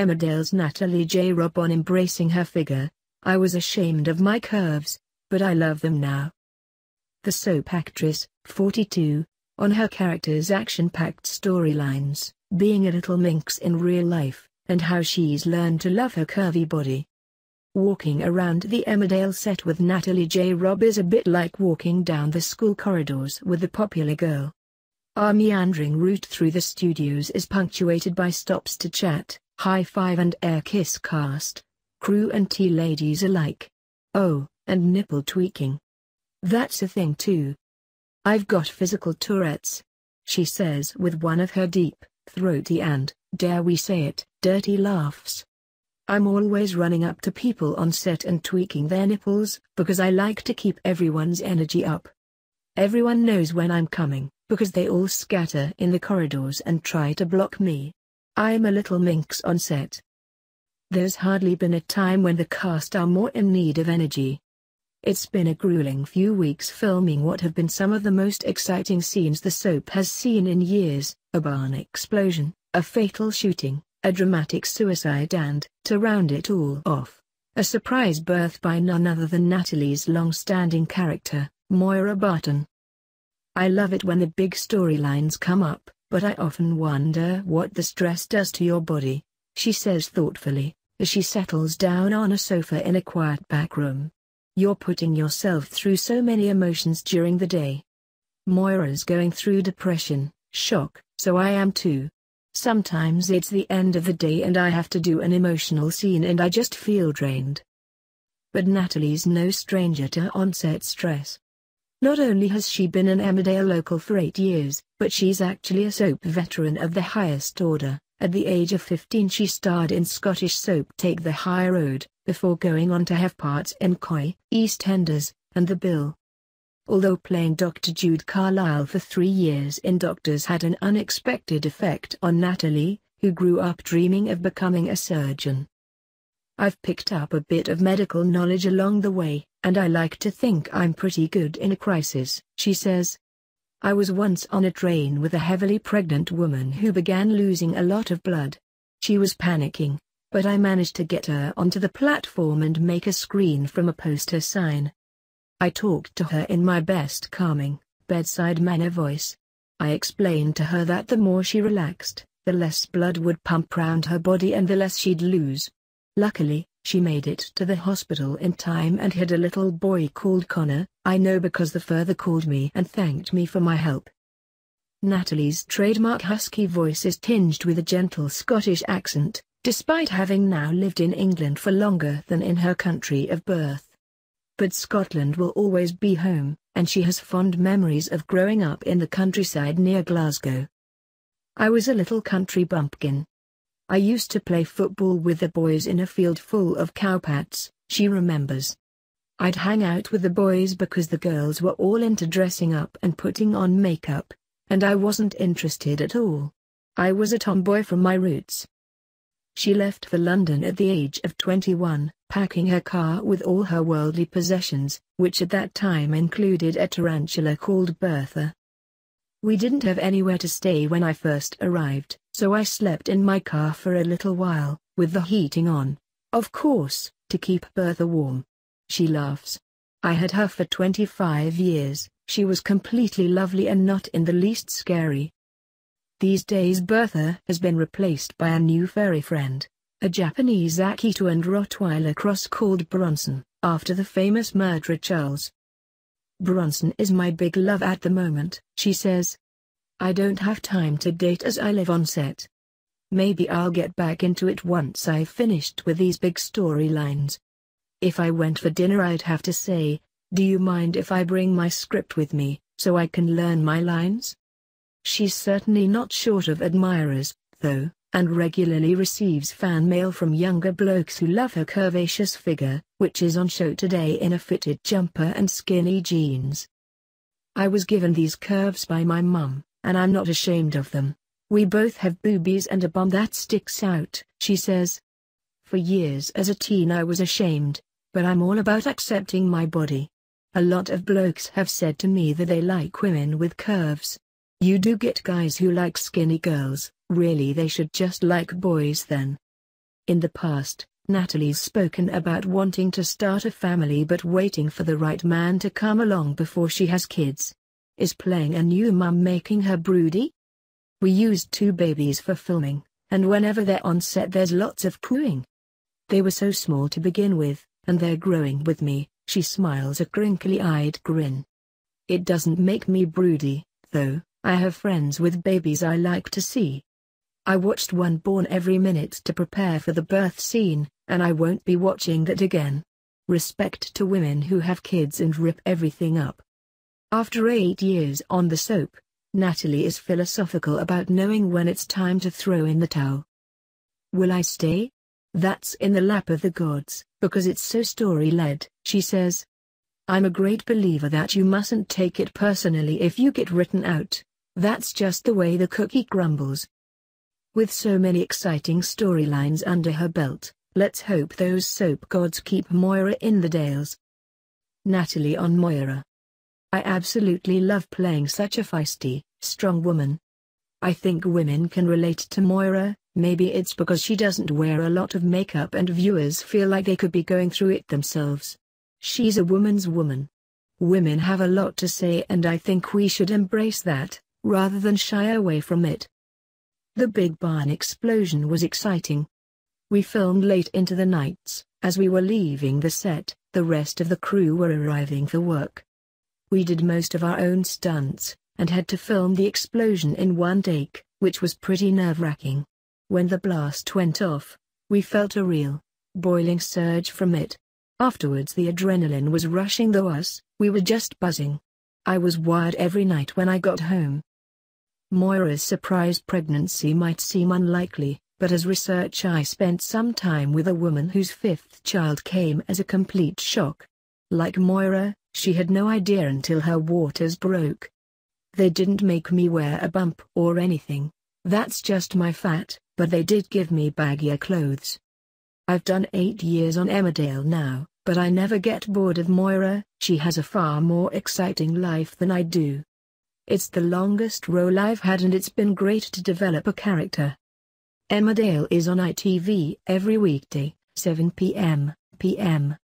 Emmerdale's Natalie J. Robb on embracing her figure, I was ashamed of my curves, but I love them now. The soap actress, 42, on her character's action-packed storylines, being a little minx in real life, and how she's learned to love her curvy body. Walking around the Emmerdale set with Natalie J. Robb is a bit like walking down the school corridors with the popular girl. Our meandering route through the studios is punctuated by stops to chat, high-five and air-kiss cast, crew and tea ladies alike. Oh, and nipple tweaking. That's a thing too. I've got physical Tourette's. She says with one of her deep, throaty and, dare we say it, dirty laughs. I'm always running up to people on set and tweaking their nipples, because I like to keep everyone's energy up. Everyone knows when I'm coming, because they all scatter in the corridors and try to block me. I'm a little minx on set. There's hardly been a time when the cast are more in need of energy. It's been a grueling few weeks filming what have been some of the most exciting scenes the soap has seen in years, a barn explosion, a fatal shooting, a dramatic suicide and, to round it all off, a surprise birth by none other than Natalie's long-standing character, Moira Barton. I love it when the big storylines come up, but I often wonder what the stress does to your body, she says thoughtfully, as she settles down on a sofa in a quiet back room. You're putting yourself through so many emotions during the day. Moira's going through depression, shock, so I am too. Sometimes it's the end of the day and I have to do an emotional scene and I just feel drained. But Natalie's no stranger to onset stress. Not only has she been an Emmerdale local for eight years, but she's actually a soap veteran of the highest order. At the age of 15 she starred in Scottish soap Take the High Road, before going on to have parts in Coy, EastEnders, and The Bill. Although playing Dr. Jude Carlyle for three years in Doctors had an unexpected effect on Natalie, who grew up dreaming of becoming a surgeon. I've picked up a bit of medical knowledge along the way, and I like to think I'm pretty good in a crisis, she says. I was once on a train with a heavily pregnant woman who began losing a lot of blood. She was panicking, but I managed to get her onto the platform and make a screen from a poster sign. I talked to her in my best calming, bedside manner voice. I explained to her that the more she relaxed, the less blood would pump round her body and the less she'd lose. Luckily, she made it to the hospital in time and had a little boy called Connor, I know because the father called me and thanked me for my help. Natalie's trademark husky voice is tinged with a gentle Scottish accent, despite having now lived in England for longer than in her country of birth but Scotland will always be home, and she has fond memories of growing up in the countryside near Glasgow. I was a little country bumpkin. I used to play football with the boys in a field full of cowpats, she remembers. I'd hang out with the boys because the girls were all into dressing up and putting on makeup, and I wasn't interested at all. I was a tomboy from my roots. She left for London at the age of 21, packing her car with all her worldly possessions, which at that time included a tarantula called Bertha. We didn't have anywhere to stay when I first arrived, so I slept in my car for a little while, with the heating on, of course, to keep Bertha warm. She laughs. I had her for 25 years, she was completely lovely and not in the least scary. These days Bertha has been replaced by a new furry friend, a Japanese Akita and Rottweiler cross called Bronson, after the famous murderer Charles. Bronson is my big love at the moment, she says. I don't have time to date as I live on set. Maybe I'll get back into it once I've finished with these big storylines. If I went for dinner I'd have to say, do you mind if I bring my script with me, so I can learn my lines? She's certainly not short of admirers, though and regularly receives fan mail from younger blokes who love her curvaceous figure, which is on show today in a fitted jumper and skinny jeans. I was given these curves by my mum, and I'm not ashamed of them. We both have boobies and a bum that sticks out, she says. For years as a teen I was ashamed, but I'm all about accepting my body. A lot of blokes have said to me that they like women with curves. You do get guys who like skinny girls, Really they should just like boys then. In the past, Natalie's spoken about wanting to start a family but waiting for the right man to come along before she has kids. Is playing a new mum making her broody? We used two babies for filming, and whenever they're on set there's lots of cooing. They were so small to begin with, and they're growing with me, she smiles a crinkly-eyed grin. It doesn't make me broody, though, I have friends with babies I like to see. I watched one born every minute to prepare for the birth scene, and I won't be watching that again. Respect to women who have kids and rip everything up. After eight years on the soap, Natalie is philosophical about knowing when it's time to throw in the towel. Will I stay? That's in the lap of the gods, because it's so story-led, she says. I'm a great believer that you mustn't take it personally if you get written out. That's just the way the cookie crumbles. With so many exciting storylines under her belt, let's hope those soap gods keep Moira in the Dales. Natalie on Moira. I absolutely love playing such a feisty, strong woman. I think women can relate to Moira, maybe it's because she doesn't wear a lot of makeup and viewers feel like they could be going through it themselves. She's a woman's woman. Women have a lot to say and I think we should embrace that, rather than shy away from it. The Big Barn explosion was exciting. We filmed late into the nights, as we were leaving the set, the rest of the crew were arriving for work. We did most of our own stunts, and had to film the explosion in one take, which was pretty nerve-wracking. When the blast went off, we felt a real, boiling surge from it. Afterwards the adrenaline was rushing though us, we were just buzzing. I was wired every night when I got home. Moira's surprise pregnancy might seem unlikely, but as research I spent some time with a woman whose fifth child came as a complete shock. Like Moira, she had no idea until her waters broke. They didn't make me wear a bump or anything, that's just my fat, but they did give me baggier clothes. I've done eight years on Emmerdale now, but I never get bored of Moira, she has a far more exciting life than I do. It's the longest role I've had and it's been great to develop a character. Emmerdale is on ITV every weekday, 7 p.m. p.m.